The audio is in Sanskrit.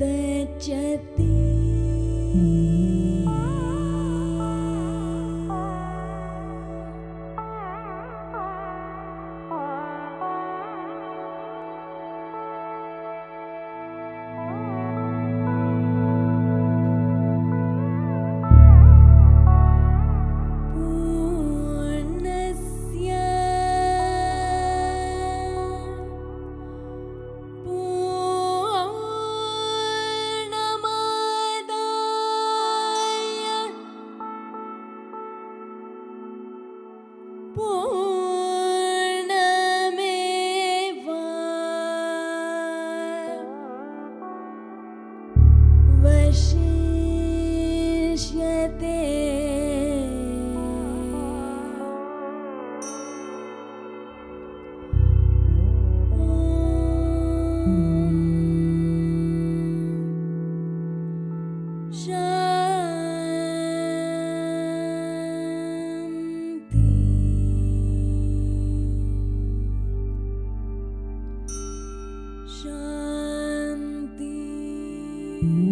that you पुर्ण वशिष्यते शांति